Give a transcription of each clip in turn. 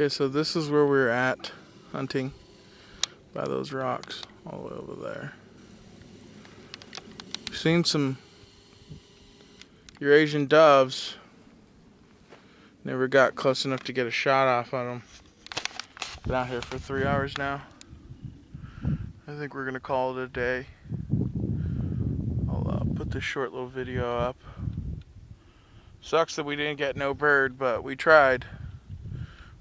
Okay, so this is where we're at hunting by those rocks all the way over there. Seen some Eurasian doves. Never got close enough to get a shot off on them. Been out here for three hours now. I think we're gonna call it a day. I'll uh, put this short little video up. Sucks that we didn't get no bird, but we tried.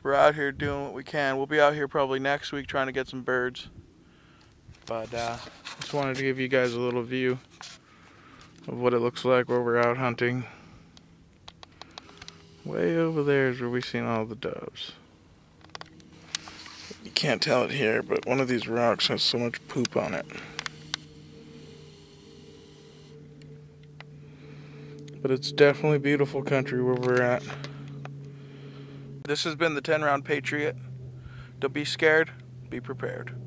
We're out here doing what we can. We'll be out here probably next week trying to get some birds. But uh, just wanted to give you guys a little view of what it looks like where we're out hunting. Way over there is where we've seen all the doves. You can't tell it here, but one of these rocks has so much poop on it. But it's definitely beautiful country where we're at. This has been the 10 Round Patriot. Don't be scared, be prepared.